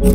Yo,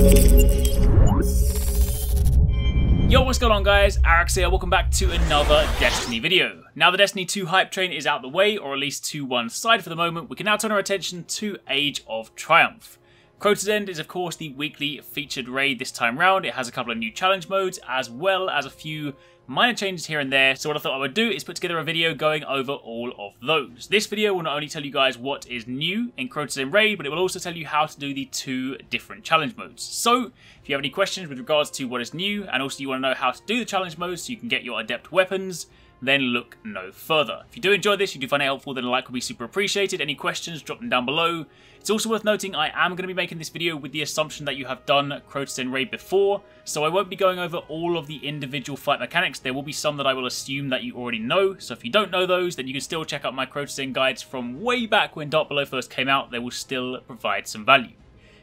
what's going on guys? Arekkz here, welcome back to another Destiny video. Now the Destiny 2 hype train is out the way, or at least to one side for the moment, we can now turn our attention to Age of Triumph. Crota's End is of course the weekly featured raid this time round. It has a couple of new challenge modes as well as a few minor changes here and there. So what I thought I would do is put together a video going over all of those. This video will not only tell you guys what is new in Crota's End Raid, but it will also tell you how to do the two different challenge modes. So if you have any questions with regards to what is new and also you want to know how to do the challenge modes so you can get your adept weapons, then look no further. If you do enjoy this, you do find it helpful, then a like would be super appreciated. Any questions, drop them down below. It's also worth noting I am going to be making this video with the assumption that you have done Crota's End Raid before, so I won't be going over all of the individual fight mechanics. There will be some that I will assume that you already know, so if you don't know those, then you can still check out my Crota's End guides from way back when Dark Below first came out. They will still provide some value.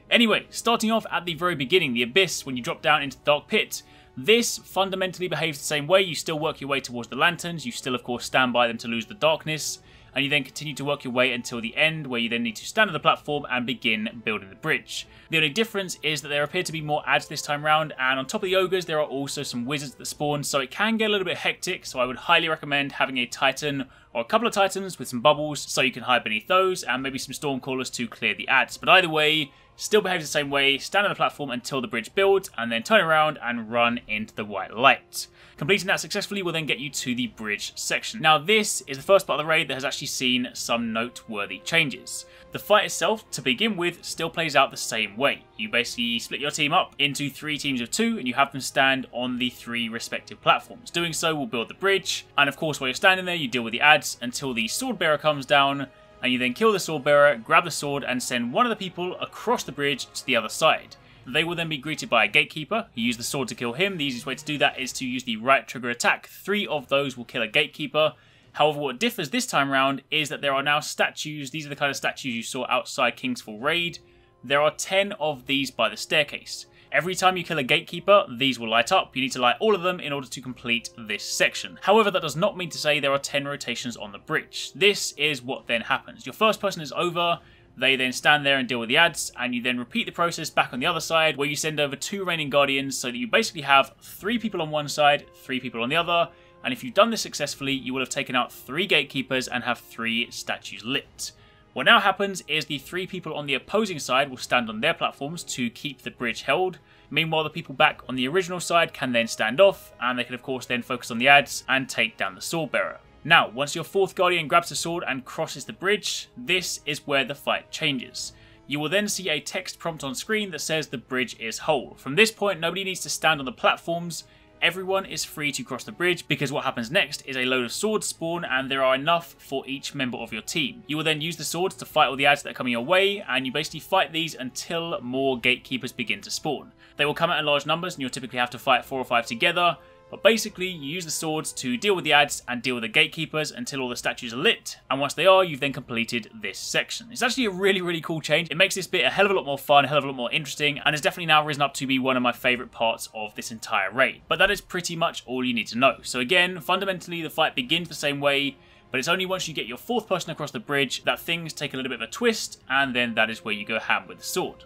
Anyway, starting off at the very beginning, the Abyss, when you drop down into the Dark Pit, this fundamentally behaves the same way. You still work your way towards the lanterns. You still, of course, stand by them to lose the darkness. And you then continue to work your way until the end, where you then need to stand on the platform and begin building the bridge. The only difference is that there appear to be more ads this time round, and on top of the ogres, there are also some wizards that spawn, so it can get a little bit hectic. So I would highly recommend having a titan or a couple of titans with some bubbles, so you can hide beneath those, and maybe some stormcallers to clear the ads. But either way, still behaves the same way, stand on the platform until the bridge builds, and then turn around and run into the white light. Completing that successfully will then get you to the bridge section. Now this is the first part of the raid that has actually seen some noteworthy changes. The fight itself, to begin with, still plays out the same way. You basically split your team up into three teams of two and you have them stand on the three respective platforms. Doing so will build the bridge, and of course while you're standing there you deal with the ads until the sword bearer comes down and you then kill the sword bearer, grab the sword, and send one of the people across the bridge to the other side. They will then be greeted by a gatekeeper. You use the sword to kill him. The easiest way to do that is to use the right trigger attack. Three of those will kill a gatekeeper. However, what differs this time round is that there are now statues. These are the kind of statues you saw outside King's Fall Raid. There are 10 of these by the staircase. Every time you kill a gatekeeper, these will light up. You need to light all of them in order to complete this section. However, that does not mean to say there are 10 rotations on the bridge. This is what then happens. Your first person is over, they then stand there and deal with the ads, and you then repeat the process back on the other side, where you send over two reigning guardians, so that you basically have three people on one side, three people on the other, and if you've done this successfully, you will have taken out three gatekeepers and have three statues lit. What now happens is the three people on the opposing side will stand on their platforms to keep the bridge held. Meanwhile, the people back on the original side can then stand off, and they can of course then focus on the ads and take down the sword bearer. Now, once your fourth guardian grabs the sword and crosses the bridge, this is where the fight changes. You will then see a text prompt on screen that says the bridge is whole. From this point, nobody needs to stand on the platforms, everyone is free to cross the bridge because what happens next is a load of swords spawn and there are enough for each member of your team. You will then use the swords to fight all the ads that are coming your way and you basically fight these until more gatekeepers begin to spawn. They will come out in large numbers and you'll typically have to fight four or five together but basically, you use the swords to deal with the ads and deal with the gatekeepers until all the statues are lit, and once they are, you've then completed this section. It's actually a really, really cool change. It makes this bit a hell of a lot more fun, a hell of a lot more interesting, and has definitely now risen up to be one of my favourite parts of this entire raid. But that is pretty much all you need to know. So again, fundamentally, the fight begins the same way, but it's only once you get your fourth person across the bridge that things take a little bit of a twist, and then that is where you go ham with the sword.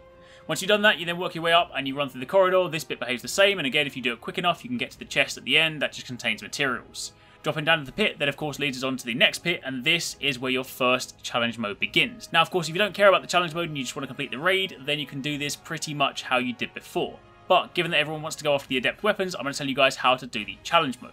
Once you've done that, you then work your way up and you run through the corridor. This bit behaves the same, and again, if you do it quick enough, you can get to the chest at the end that just contains materials. Dropping down to the pit, that of course leads us on to the next pit, and this is where your first challenge mode begins. Now, of course, if you don't care about the challenge mode and you just want to complete the raid, then you can do this pretty much how you did before. But given that everyone wants to go after the adept weapons, I'm going to tell you guys how to do the challenge mode.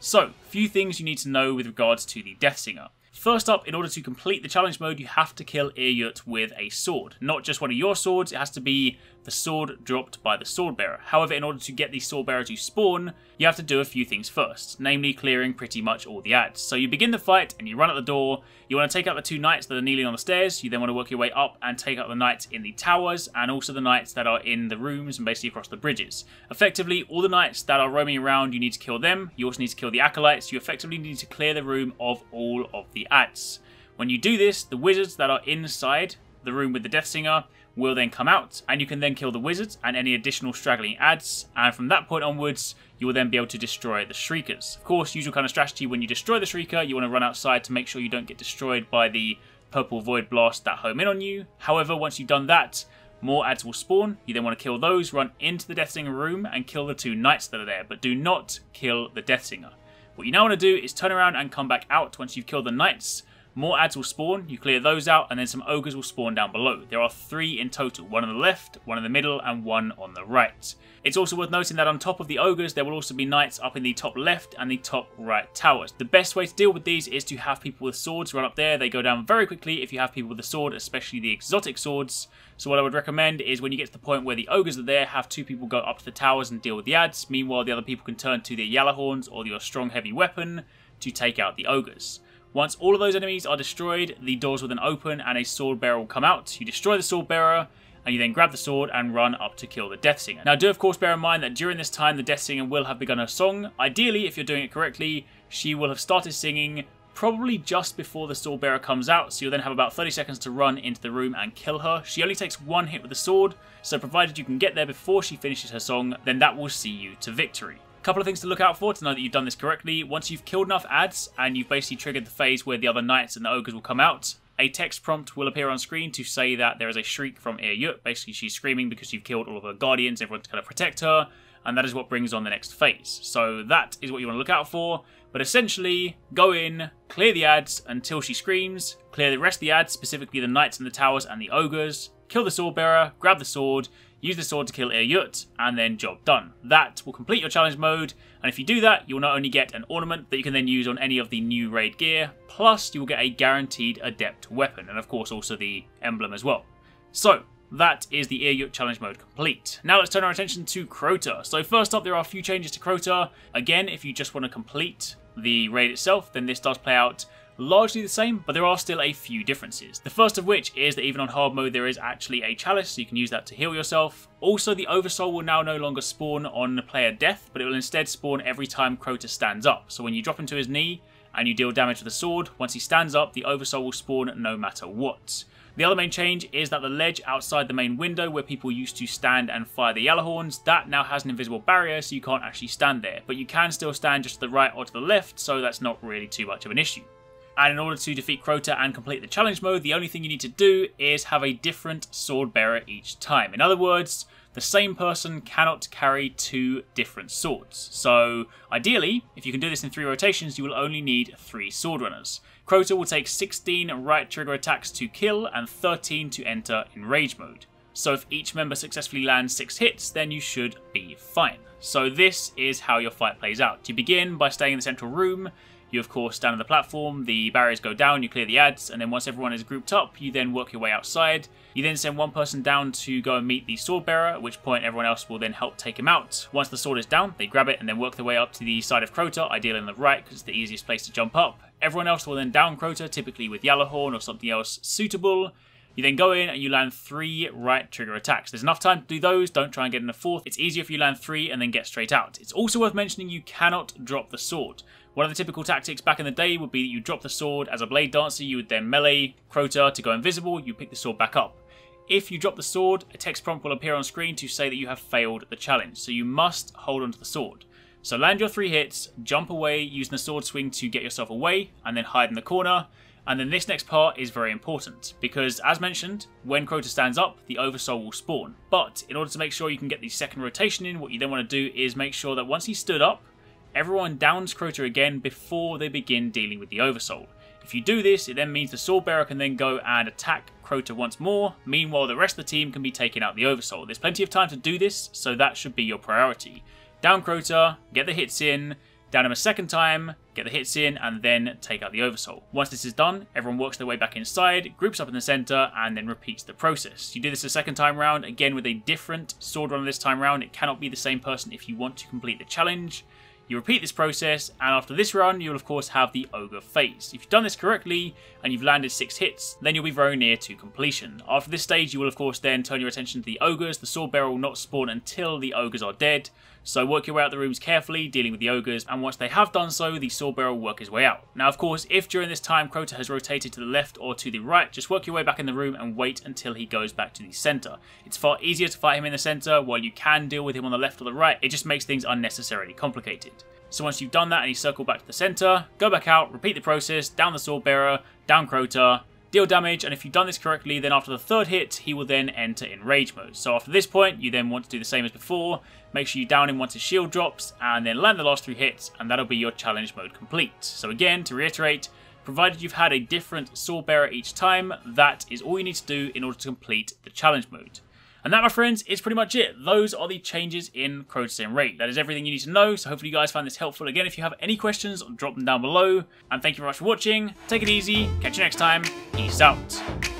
So, few things you need to know with regards to the Deathsinger. First up, in order to complete the challenge mode, you have to kill Ir Yut with a sword. Not just one of your swords, it has to be the sword dropped by the sword bearer. However, in order to get the sword bearer to spawn, you have to do a few things first, namely clearing pretty much all the ads. So you begin the fight and you run at the door, you want to take out the two knights that are kneeling on the stairs, you then want to work your way up and take out the knights in the towers, and also the knights that are in the rooms and basically across the bridges. Effectively, all the knights that are roaming around, you need to kill them, you also need to kill the acolytes, you effectively need to clear the room of all of the ads. When you do this, the wizards that are inside the room with the Deathsinger will then come out, and you can then kill the wizards and any additional straggling ads, and from that point onwards, you will then be able to destroy the Shriekers. Of course, usual kind of strategy, when you destroy the Shrieker, you want to run outside to make sure you don't get destroyed by the purple void blast that home in on you. However, once you've done that, more ads will spawn. You then want to kill those, run into the Deathsinger room, and kill the two knights that are there, but do not kill the Deathsinger. What you now want to do is turn around and come back out once you've killed the knights. More ads will spawn, you clear those out, and then some ogres will spawn down below. There are three in total, one on the left, one in the middle, and one on the right. It's also worth noting that on top of the ogres, there will also be knights up in the top left and the top right towers. The best way to deal with these is to have people with swords run up there. They go down very quickly if you have people with a sword, especially the exotic swords. So what I would recommend is when you get to the point where the ogres are there, have two people go up to the towers and deal with the ads. Meanwhile, the other people can turn to their Gjallarhorns or your strong heavy weapon to take out the ogres. Once all of those enemies are destroyed, the doors will then open and a sword bearer will come out. You destroy the sword bearer, and you then grab the sword and run up to kill the Death Singer. Now do of course bear in mind that during this time the Death Singer will have begun her song. Ideally, if you're doing it correctly, she will have started singing probably just before the sword bearer comes out, so you'll then have about 30 seconds to run into the room and kill her. She only takes one hit with the sword, so provided you can get there before she finishes her song, then that will see you to victory. Couple of things to look out for to know that you've done this correctly. Once you've killed enough ads and you've basically triggered the phase where the other knights and the ogres will come out, a text prompt will appear on screen to say that there is a shriek from Ir Basically, she's screaming because you've killed all of her guardians, everyone's going to protect her, and that is what brings on the next phase. So that is what you want to look out for. But essentially, go in, clear the ads until she screams, clear the rest of the ads, specifically the knights and the towers and the ogres, kill the sword bearer, grab the sword, use the sword to kill Ir and then job done. That will complete your challenge mode, and if you do that, you'll not only get an ornament that you can then use on any of the new raid gear, plus you will get a guaranteed adept weapon, and of course also the emblem as well. So, that is the Ir challenge mode complete. Now let's turn our attention to Crota. So first up, there are a few changes to Crota. Again, if you just want to complete the raid itself, then this does play out largely the same, but there are still a few differences. The first of which is that even on hard mode there is actually a chalice, so you can use that to heal yourself. Also, the Oversoul will now no longer spawn on player death, but it will instead spawn every time Crota stands up. So when you drop into his knee, and you deal damage with a sword, once he stands up, the Oversoul will spawn no matter what. The other main change is that the ledge outside the main window where people used to stand and fire the Gjallarhorns, that now has an invisible barrier so you can't actually stand there, but you can still stand just to the right or to the left, so that's not really too much of an issue. And in order to defeat Crota and complete the challenge mode, the only thing you need to do is have a different sword bearer each time. In other words, the same person cannot carry two different swords. So ideally, if you can do this in three rotations, you will only need three sword runners. Crota will take 16 right trigger attacks to kill and 13 to enter in rage mode. So if each member successfully lands 6 hits, then you should be fine. So this is how your fight plays out. You begin by staying in the central room, you, of course, stand on the platform, the barriers go down, you clear the ads, and then once everyone is grouped up, you then work your way outside. You then send one person down to go and meet the sword bearer, at which point everyone else will then help take him out. Once the sword is down, they grab it and then work their way up to the side of Crota, ideally on the right, because it's the easiest place to jump up. Everyone else will then down Crota, typically with Gjallarhorn or something else suitable. You then go in and you land three right trigger attacks. There's enough time to do those, don't try and get in a fourth. It's easier if you land three and then get straight out. It's also worth mentioning you cannot drop the sword. One of the typical tactics back in the day would be that you drop the sword as a blade dancer, you would then melee Crota to go invisible, you pick the sword back up. If you drop the sword, a text prompt will appear on screen to say that you have failed the challenge, so you must hold onto the sword. So land your three hits, jump away using the sword swing to get yourself away, and then hide in the corner. And then this next part is very important, because as mentioned, when Crota stands up, the Oversoul will spawn. But in order to make sure you can get the second rotation in, what you then want to do is make sure that once he stood up, everyone downs Crota again before they begin dealing with the Oversoul. If you do this, it then means the Sword Bearer can then go and attack Crota once more, meanwhile the rest of the team can be taking out the Oversoul. There's plenty of time to do this, so that should be your priority. Down Crota, get the hits in, down him a second time, get the hits in, and then take out the Oversoul. Once this is done, everyone works their way back inside, groups up in the center, and then repeats the process. You do this a second time round, again with a different sword runner this time round. It cannot be the same person if you want to complete the challenge. You repeat this process, and after this run, you'll of course have the Ogre phase. If you've done this correctly, and you've landed 6 hits, then you'll be very near to completion. After this stage, you will of course then turn your attention to the Ogres. The Sword Bearer will not spawn until the Ogres are dead, so work your way out the rooms carefully, dealing with the Ogres, and once they have done so, the Sword Bearer will work his way out. Now of course, if during this time Crota has rotated to the left or to the right, just work your way back in the room and wait until he goes back to the centre. It's far easier to fight him in the centre, while you can deal with him on the left or the right, it just makes things unnecessarily complicated. So once you've done that and you circle back to the center, go back out, repeat the process, down the sword bearer, down Crota, deal damage, and if you've done this correctly, then after the third hit, he will then enter in rage mode. So after this point, you then want to do the same as before, make sure you down him once his shield drops, and then land the last three hits, and that'll be your challenge mode complete. So again, to reiterate, provided you've had a different sword bearer each time, that is all you need to do in order to complete the challenge mode. And that, my friends, is pretty much it. Those are the changes in Crota's rate. That is everything you need to know, so hopefully you guys found this helpful. Again, if you have any questions, drop them down below. And thank you very much for watching. Take it easy. Catch you next time. Peace out.